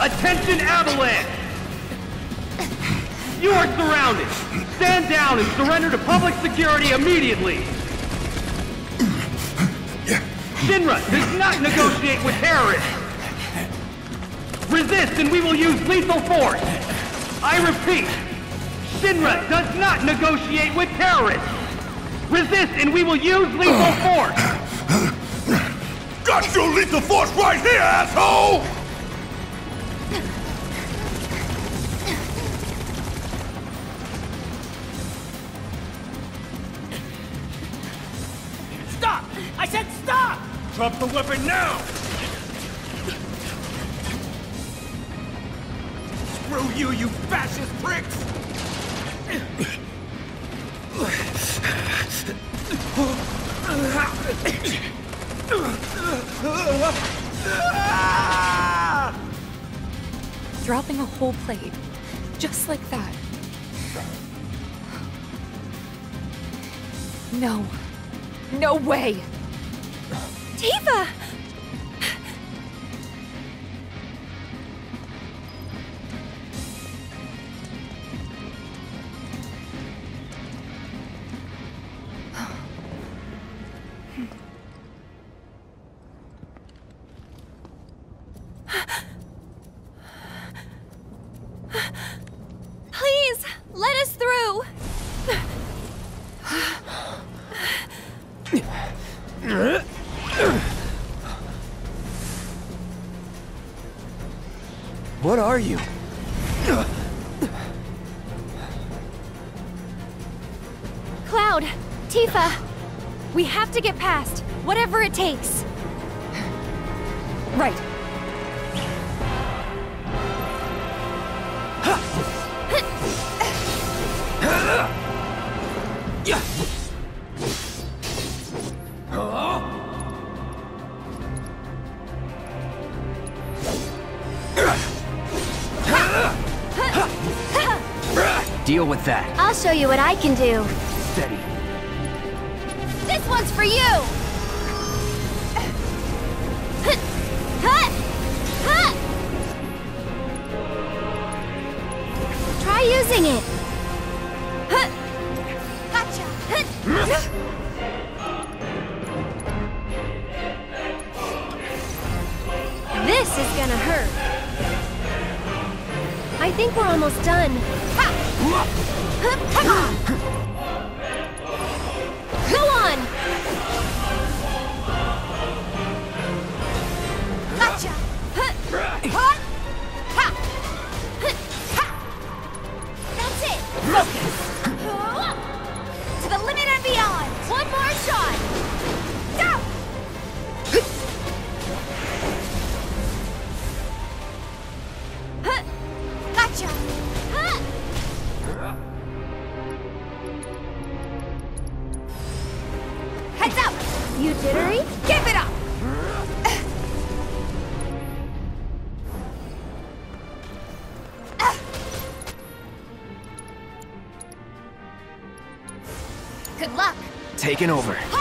Attention Avalanche! You are surrounded! Stand down and surrender to public security immediately! Shinra does not negotiate with terrorists! Resist and we will use lethal force! I repeat, Shinra does not negotiate with terrorists! Resist and we will use lethal force! Got your lethal force right here, asshole! Stop! I said stop! Drop the weapon now! Screw you, you fascist pricks! Dropping a whole plate. Just like that. No. No way! Tifa! What are you? Cloud! Tifa! We have to get past, whatever it takes. With that. I'll show you what I can do. Taking over.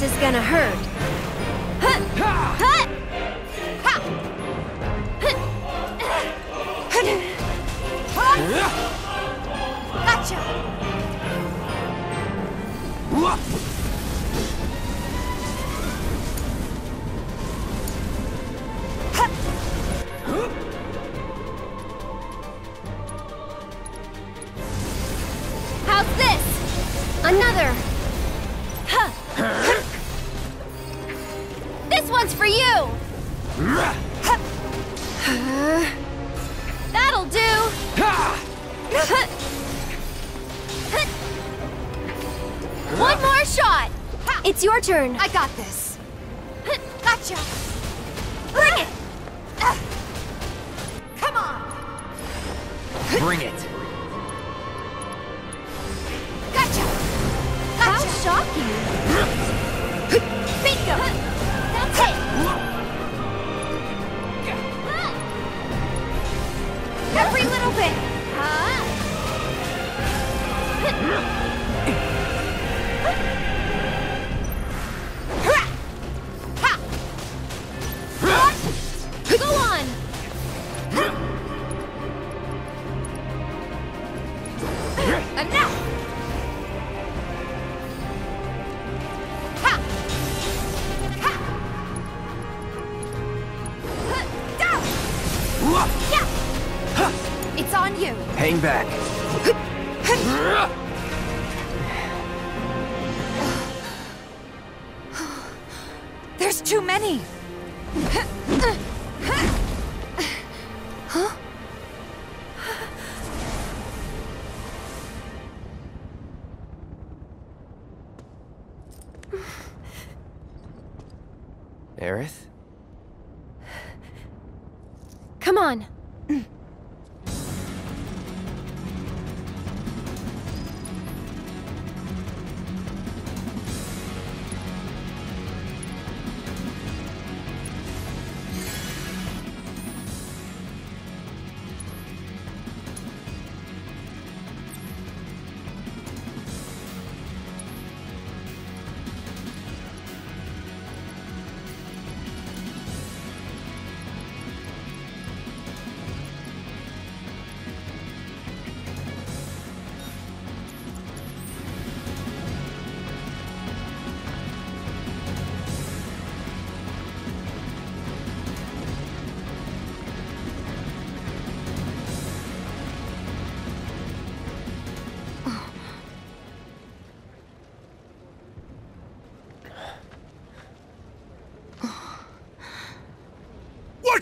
This is gonna hurt. Your turn. I got this. Yeah! It's on you. Hang back. There's too many.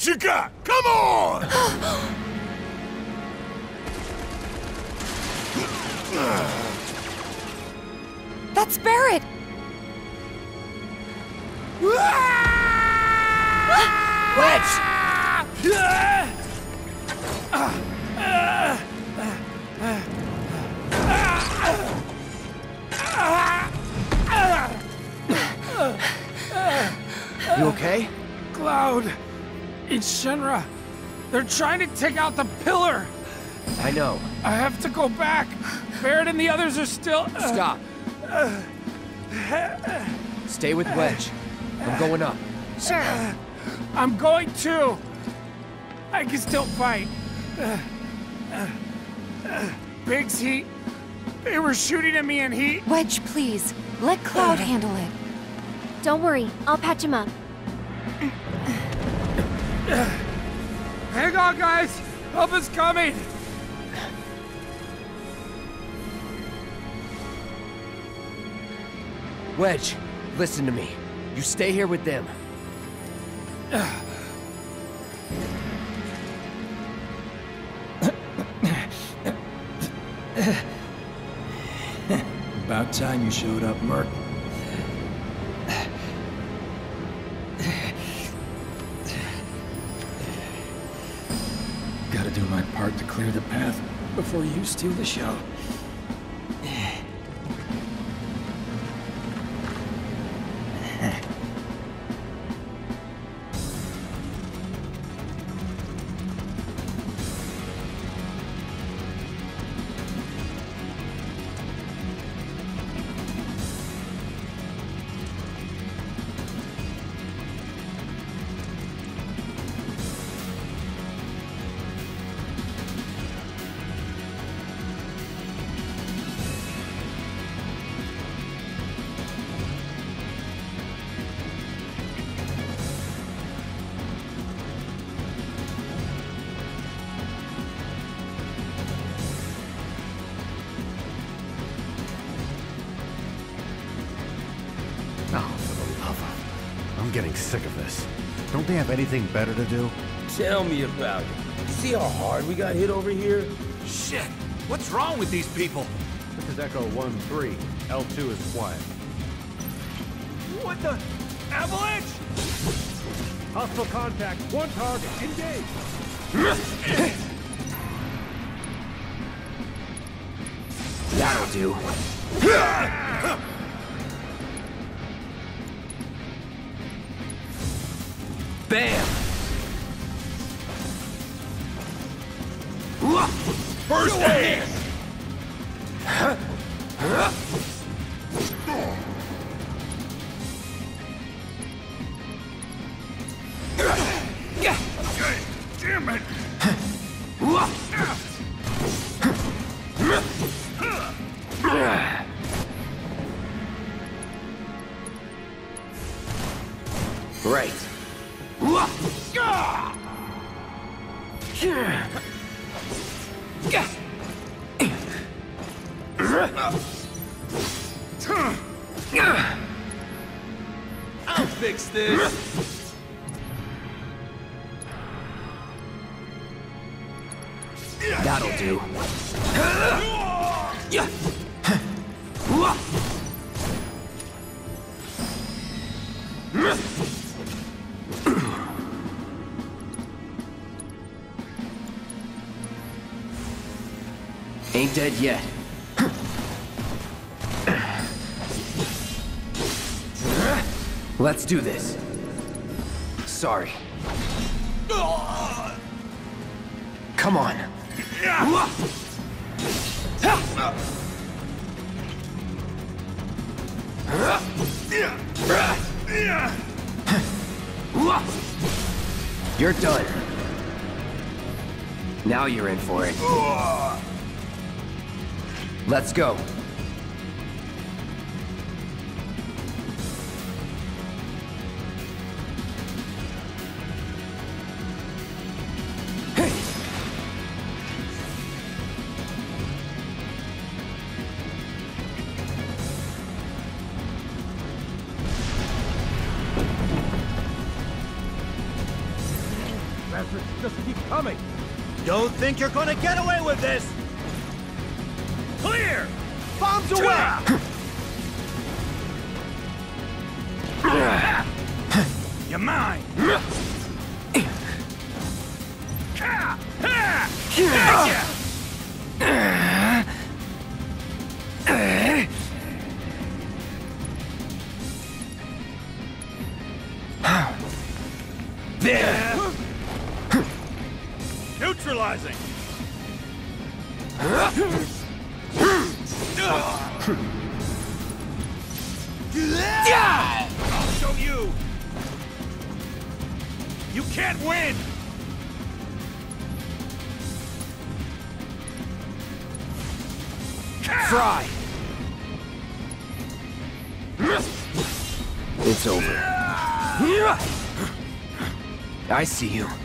You got? Come on! That's Barret! Wedge! You okay? Cloud! It's Shinra! They're trying to take out the pillar! I know. I have to go back! Barret and the others are still. uh, Stop. Stay with Wedge. I'm going up. Sure. I'm going too! I can still fight. Uh, uh, Biggs, he. They were shooting at me and he. Wedge, please. Let Cloud handle it. Don't worry. I'll patch him up. Hang on, guys! Help is coming! Wedge, listen to me. You stay here with them. About time you showed up, Merc. My part to clear the path before you steal the show. Sick of this. Don't they have anything better to do? Tell me about it. See how hard we got hit over here? Shit! What's wrong with these people? This is Echo 1-3. L2 is quiet. What the? Avalanche? Hostile contact. One target. Engage. That'll do. Right. I'll fix this. That'll do. Dead yet. Let's do this. Sorry. Come on. You're done. Now you're in for it. Let's go. Bastards just keep coming. Don't think you're gonna get away with this! Bombs away! You're mine! See you.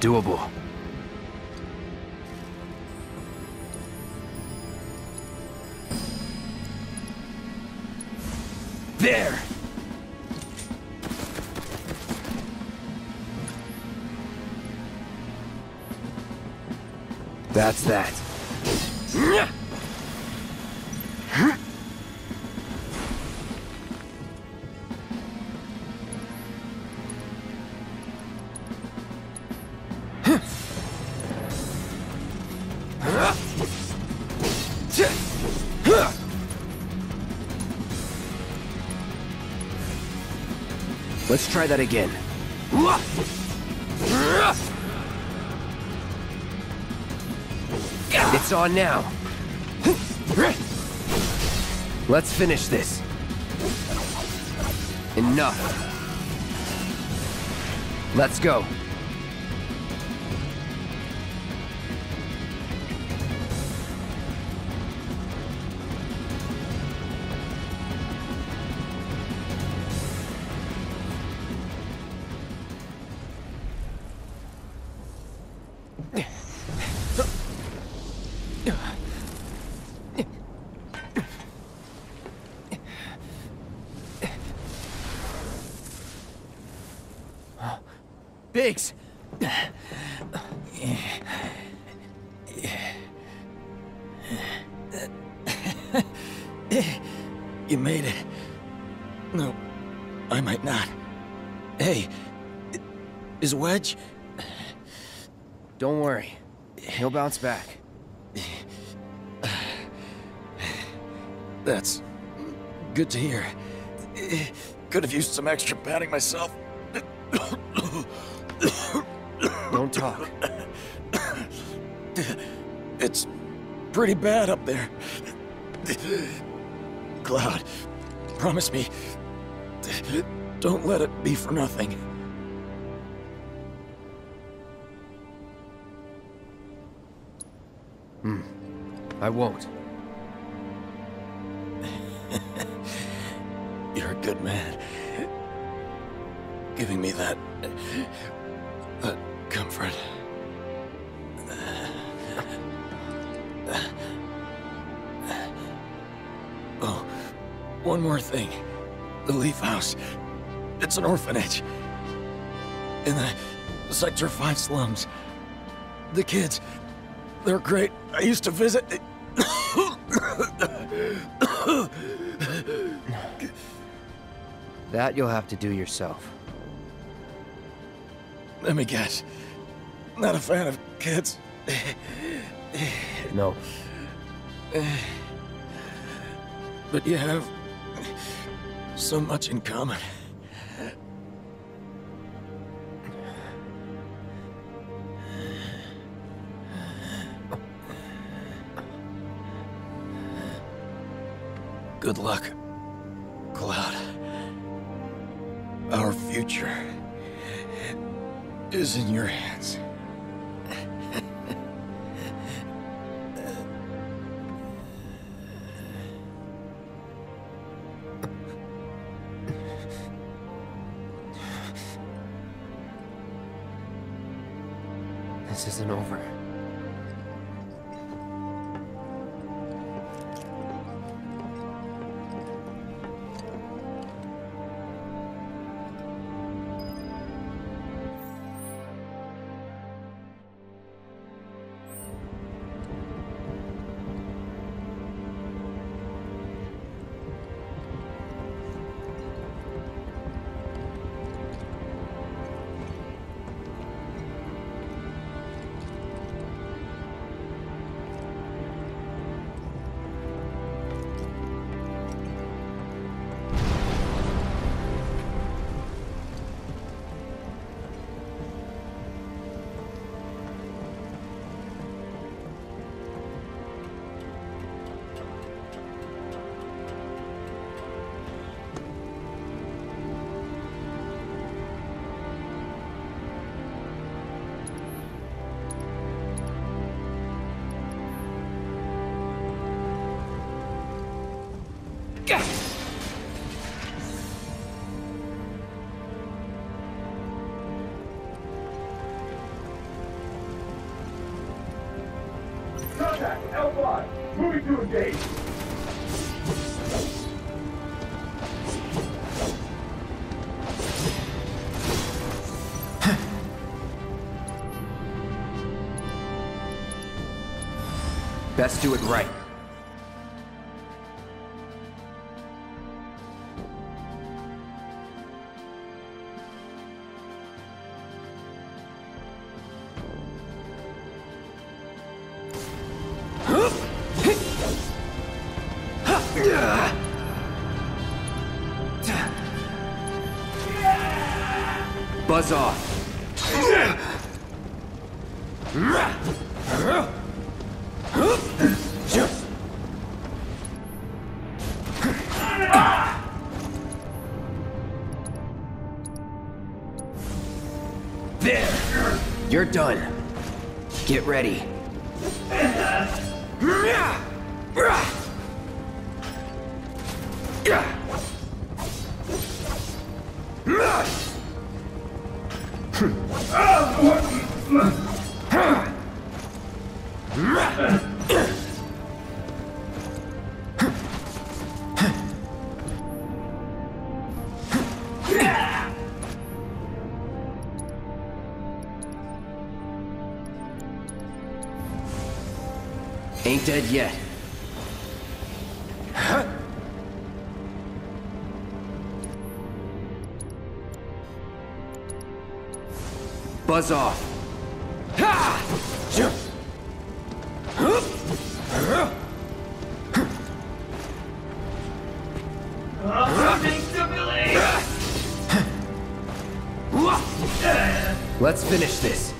Doable. There! That's that. Try that again. It's on now. Let's finish this. Enough. Let's go. Bounce back. That's good to hear. Could have used some extra padding myself. Don't talk. It's pretty bad up there. Cloud, promise me, don't let it be for nothing. Hmm. I won't. You're a good man. Giving me that... that comfort. Oh, one more thing. The Leaf House. It's an orphanage. In the Sector 5 slums. The kids, they're great. I used to visit... That you'll have to do yourself. Let me guess. Not a fan of kids. No. But you have so much in common. Good luck, Cloud. Our future is in your hands. This isn't over. Best do it right. You're done. Get ready. off! Let's finish this.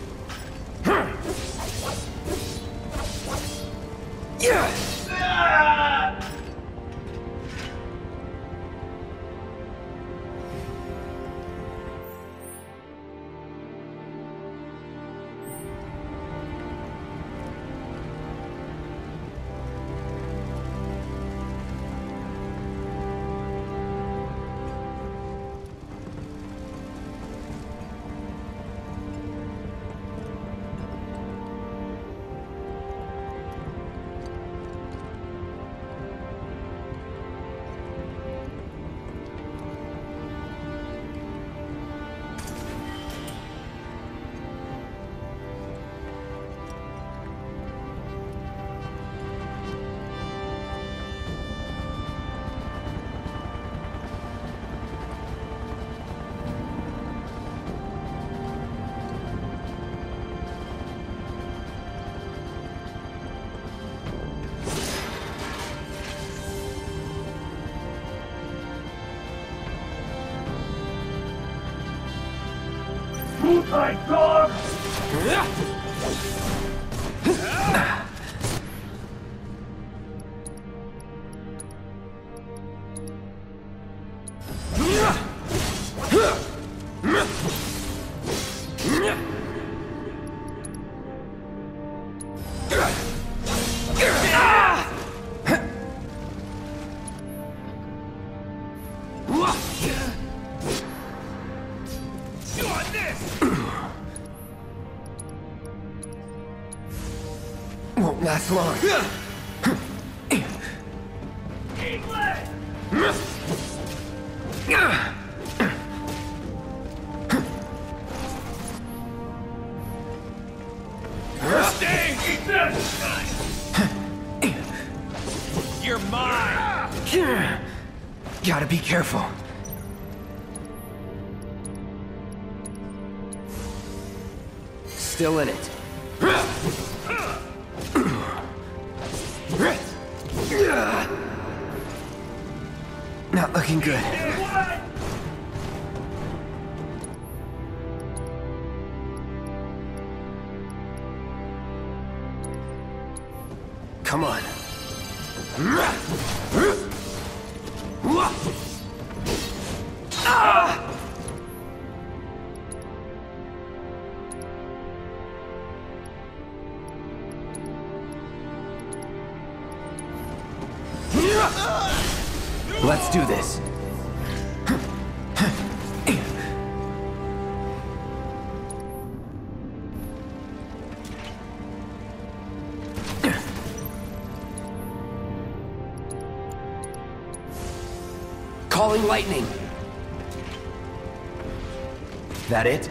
blind. Lightning. That it?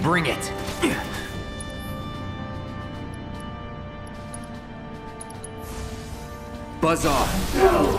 Bring it. Buzz off.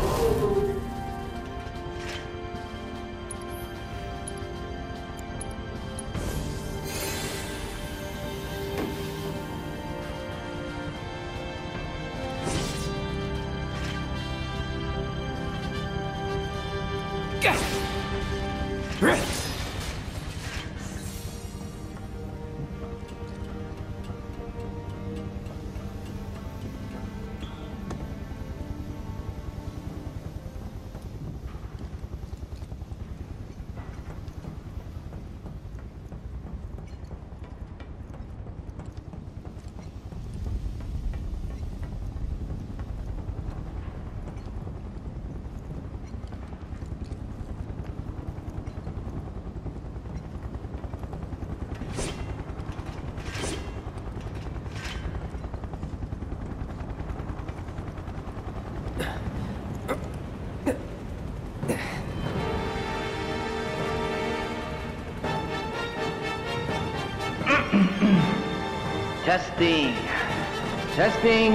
Testing.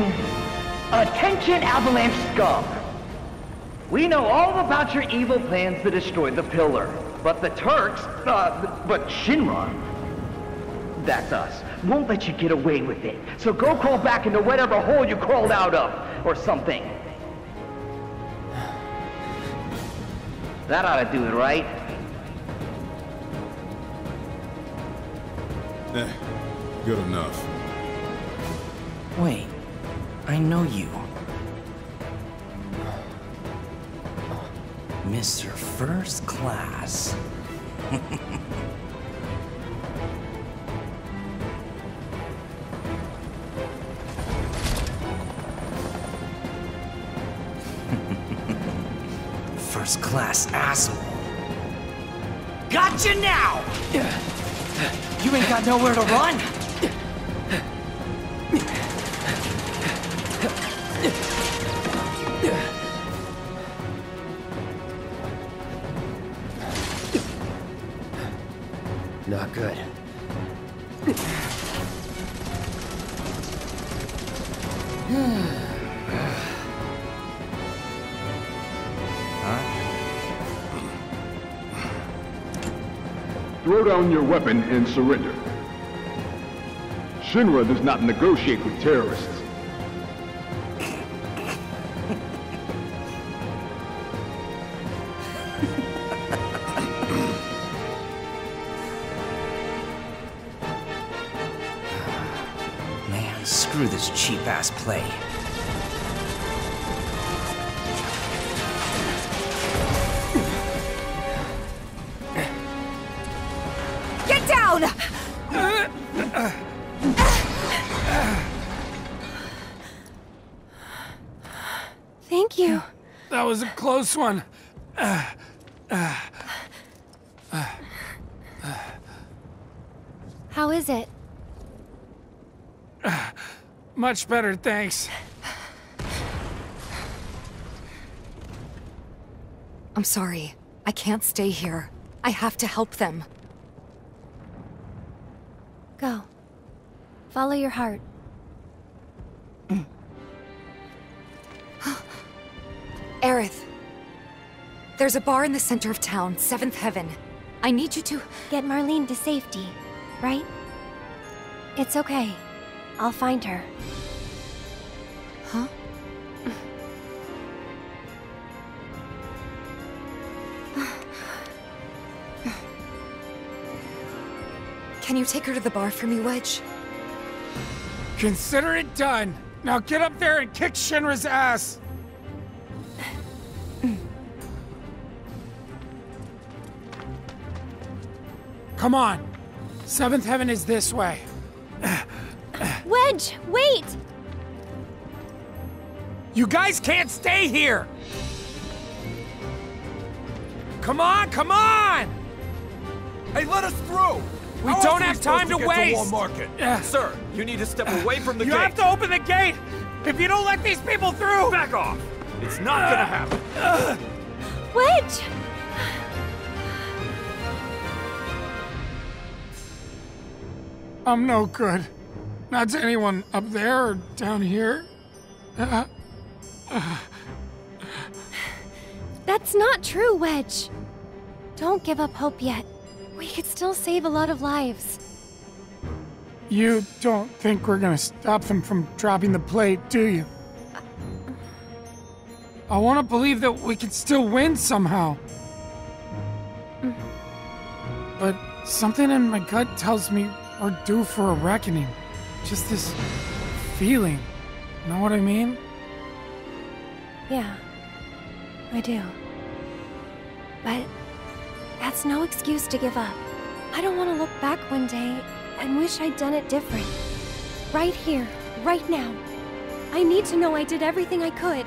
Attention, Avalanche scum! We know all about your evil plans to destroy the pillar. But the Turks, uh, but Shinra, that's us, won't let you get away with it. So go crawl back into whatever hole you crawled out of, or something. That ought to do it, right? Eh, good enough. Wait, I know you. Mr. First Class. First class asshole. Gotcha now! You ain't got nowhere to run! Down your weapon and surrender. Shinra does not negotiate with terrorists. Down! Thank you. That was a close one. How is it? Much better, thanks. I'm sorry. I can't stay here. I have to help them. Go. Follow your heart. Aerith. There's a bar in the center of town, Seventh Heaven. I need you to... Get Marlene to safety, right? It's okay. I'll find her. Huh? Can you take her to the bar for me, Wedge? Consider it done. Now get up there and kick Shinra's ass. Come on. Seventh Heaven is this way. Wedge, wait! You guys can't stay here! Come on, come on! Hey, let us through! We How don't have time supposed to get waste. Wall Market? Yeah. Sir, you need to step away from the you gate. You have to open the gate! If you don't let these people through! Back off! It's not gonna happen. Wedge! I'm no good. Not to anyone up there or down here. Uh, That's not true, Wedge. Don't give up hope yet. We could still save a lot of lives. you don't think we're gonna stop them from dropping the plate, do you? I want to believe that we can still win somehow. But something in my gut tells me we're due for a reckoning. Just this feeling. Know what I mean? Yeah, I do. But that's no excuse to give up. I don't want to look back one day and wish I'd done it different. Right here, right now. I need to know I did everything I could.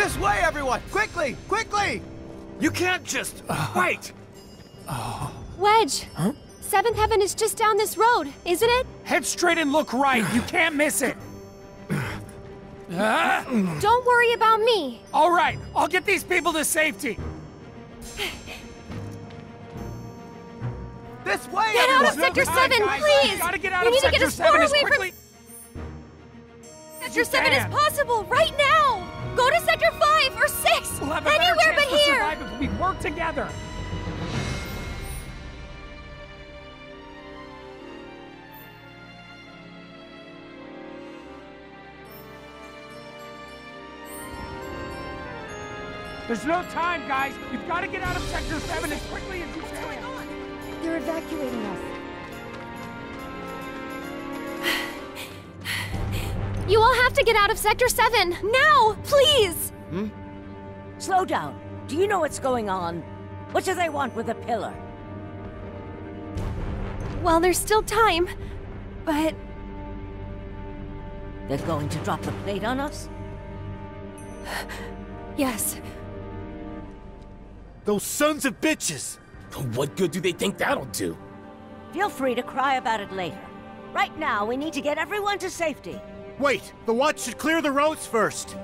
This way, everyone! Quickly! Quickly! You can't just wait. Oh. Wedge! Huh? Seventh Heaven is just down this road, isn't it? Head straight and look right. You can't miss it. Don't worry about me. all right, I'll get these people to safety. This way, Get out of Sector Come 7, guys, please! We gotta get out we of need to get as 7 far as away quickly. from Sector 7 can. as possible, right now! Go to Sector 5 or 6! We'll have Anywhere chance but to here! survive if we work together. There's no time, guys. You've got to get out of Sector 7 as quickly as you can. They're evacuating us. You all have to get out of Sector 7! Now! Please! Hmm? Slow down. Do you know what's going on? What do they want with the pillar? Well, there's still time, but They're going to drop the plate on us? yes. Those sons of bitches! What good do they think that'll do? Feel free to cry about it later. Right now, we need to get everyone to safety. Wait, the watch should clear the roads first.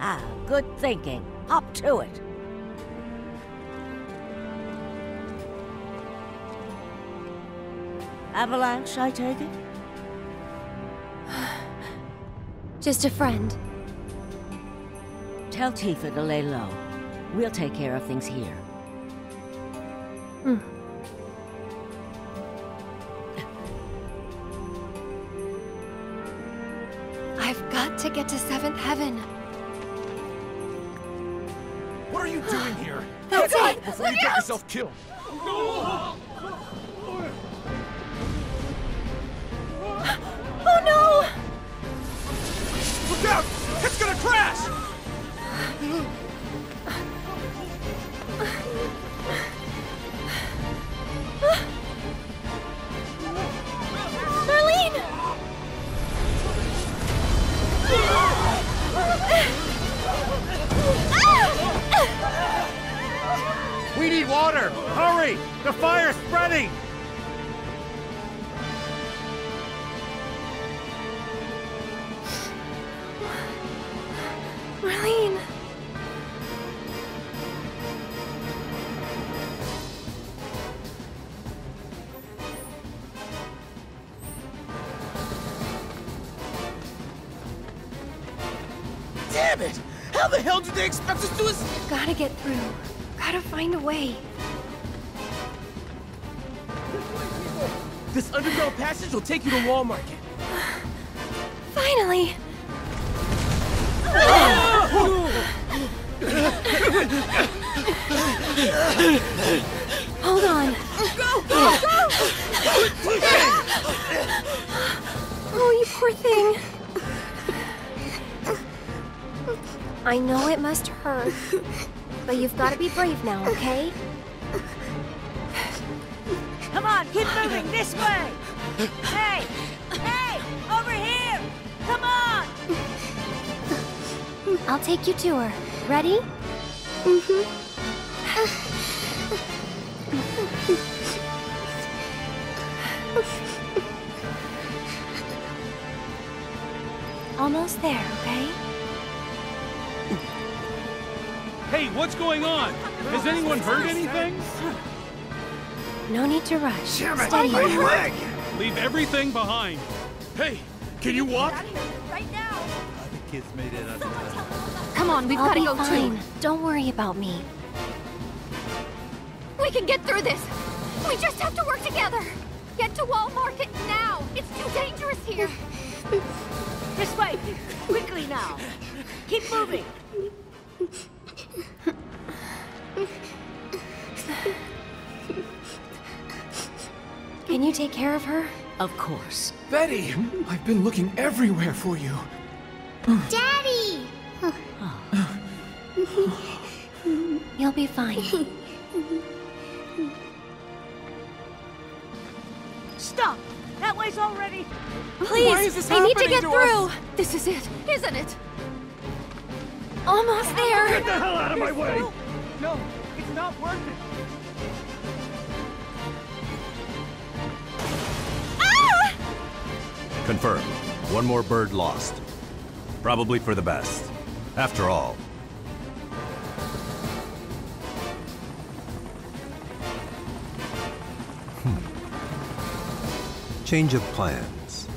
Ah, good thinking. Hop to it. Avalanche, I take it? Just a friend. Tell Tifa to lay low. We'll take care of things here. I've get to Seventh Heaven. What are you doing here? That's it! Before you get yourself killed. Oh no! Look out! It's gonna crash! We need water! Hurry! The fire's spreading! Way. This underground passage will take you to Wall Market. Finally! Hold on. Go, go, go! Oh, you poor thing. I know it must hurt, but you've got to be brave now, okay? Come on, keep moving this way! Hey! Hey! Over here! Come on! I'll take you to her. Ready? Mm-hmm. Almost there, okay? Hey, what's going on? Has anyone heard anything? No need to rush. Steady. Steady. Leave everything behind. Hey, can you walk? Right now! The kids made it under Come on, we've got to be go fine. too. Don't worry about me. We can get through this. We just have to work together. Get to Wall Market now. It's too dangerous here. This way! Quickly now! Keep moving! Can you take care of her? Of course. Betty! I've been looking everywhere for you. Daddy! You'll be fine. Stop! That way's already... Please, I need to get through. This is it, isn't it? Almost there. Get the hell out of my way! No, it's not worth it. Confirmed. One more bird lost. Probably for the best. After all. Hmm. Change of plans.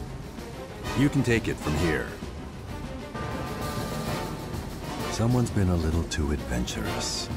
You can take it from here. Someone's been a little too adventurous.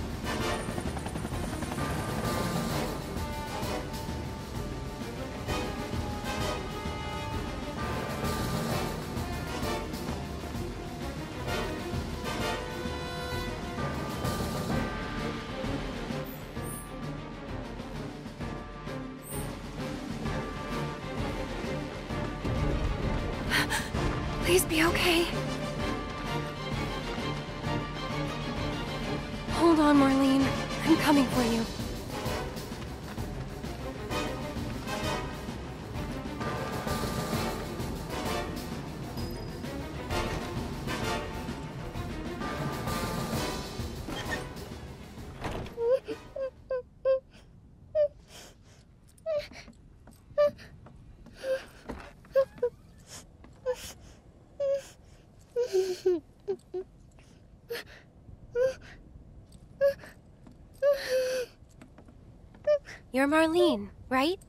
Marlene, right?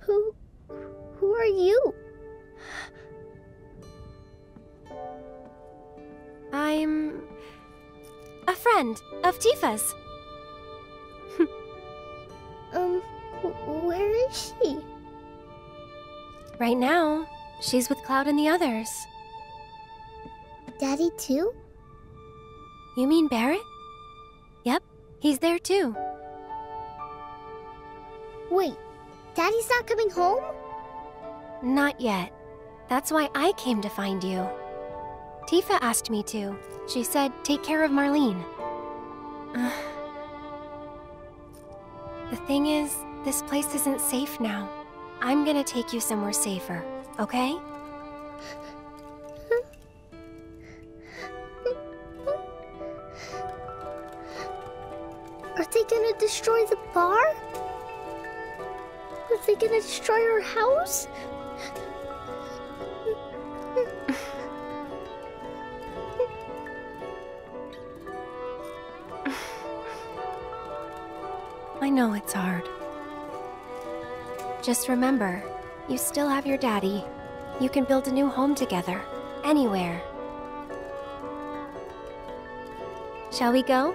Who... who are you? I'm a friend of Tifa's. Um, where is she? Right now, she's with Cloud and the others. Daddy too? You mean Barret? Yep, he's there too. Daddy's not coming home? Not yet. That's why I came to find you. Tifa asked me to. She said, take care of Marlene. The thing is, this place isn't safe now. I'm gonna take you somewhere safer, okay? Are they gonna destroy the bar? Are they gonna destroy our house? I know it's hard. Just remember, you still have your daddy. You can build a new home together, anywhere. Shall we go?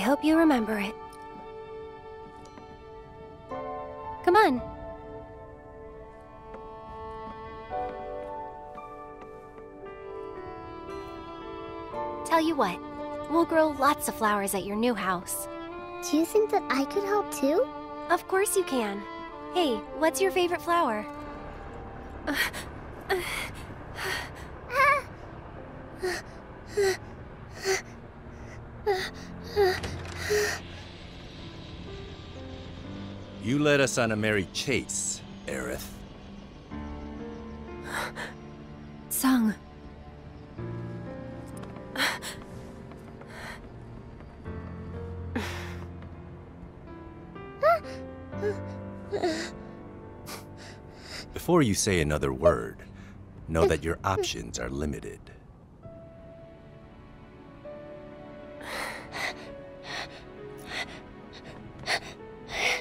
Hope you remember it. Come on. Tell you what, we'll grow lots of flowers at your new house. Do you think that I could help too? Of course you can. Hey, what's your favorite flower? led us on a merry chase, Aerith. Tseng. Before you say another word, know that your options are limited.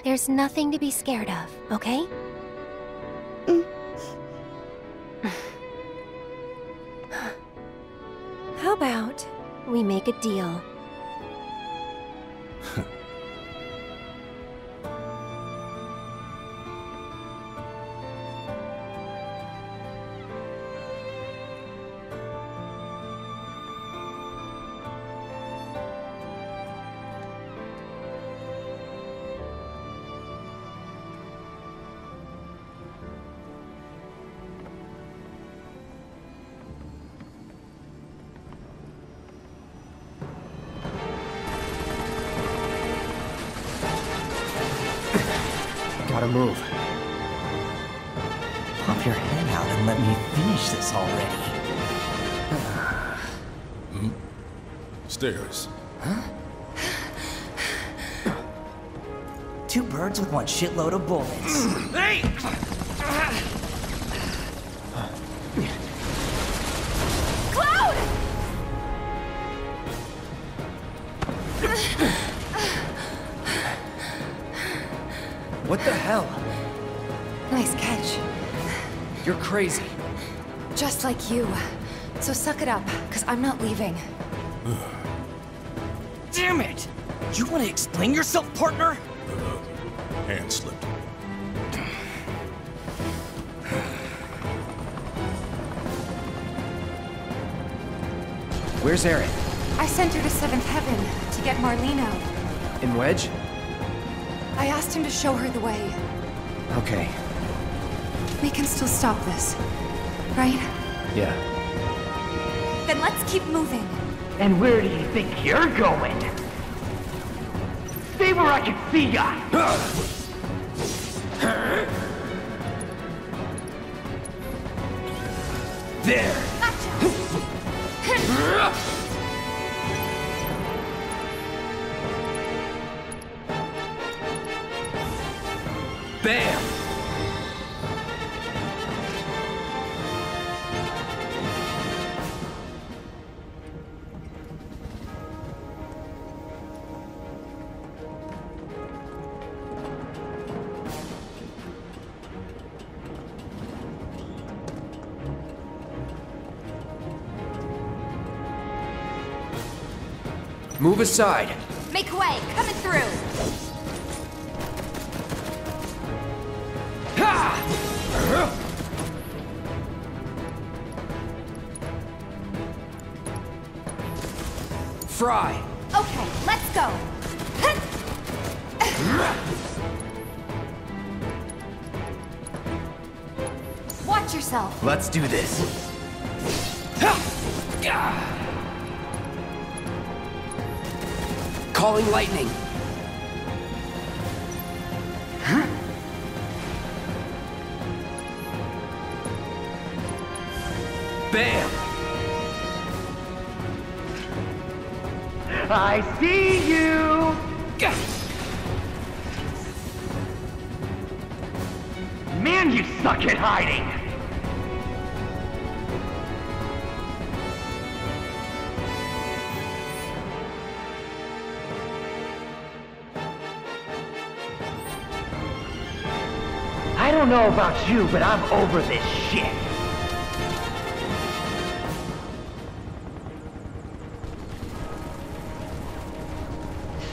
There's nothing to be scared of, okay? How about we make a deal? Two birds with one shitload of bullets. Hey! Cloud! What the hell? Nice catch. You're crazy. Just like you. So suck it up, because I'm not leaving. Damn it! You want to explain yourself, partner? Hand slipped. Where's Aerith? I sent her to Seventh Heaven to get Marlene out. In Wedge? I asked him to show her the way. Okay. We can still stop this, right? Yeah. Then let's keep moving. And where do you think you're going? Stay where I can see ya! Move aside. Make way. Coming through. Fry. Okay, let's go. Watch yourself. Let's do this. Calling lightning. Bam! I see you! Man, you suck at hiding! Don't know about you, but I'm over this shit.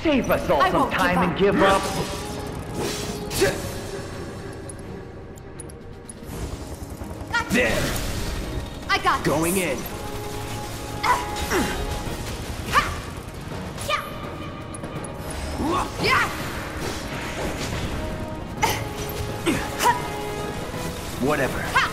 Save us all I some time and give up. There! I got this. Going in. Whatever. Yeah!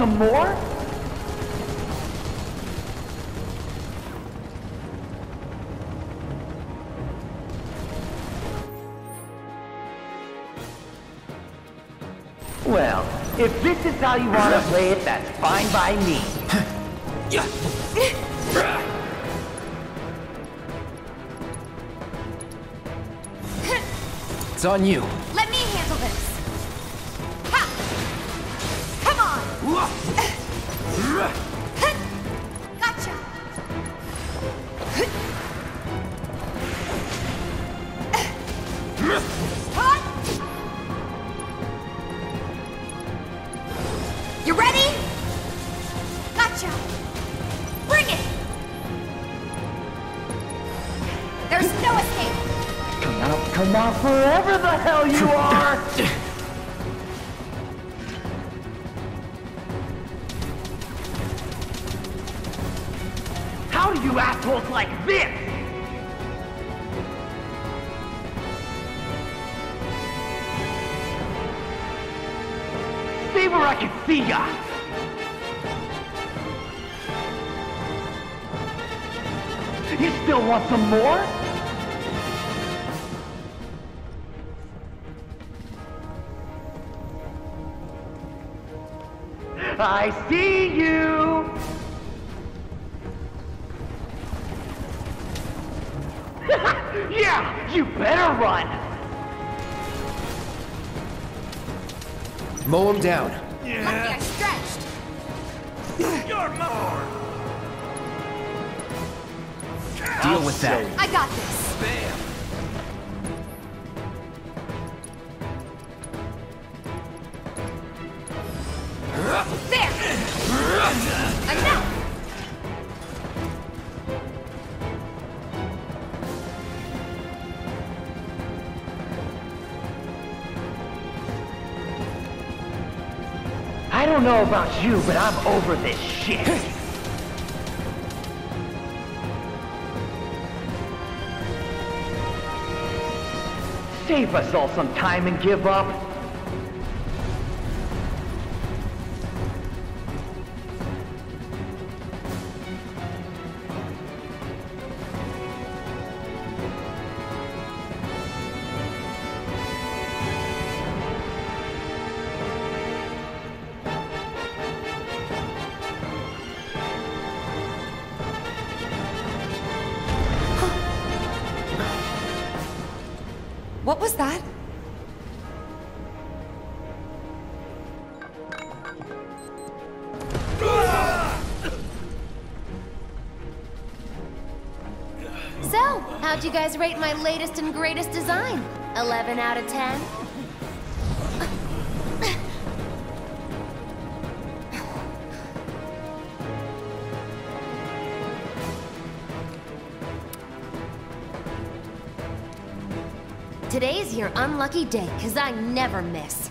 Some more? Well, if this is how you want to play it, that's fine by me. It's on you. Wherever the hell you are! Don't know about you, but I'm over this shit. Save us all some time and give up. You guys rate my latest and greatest design? 11 out of 10? Today's your unlucky day, cause I never miss.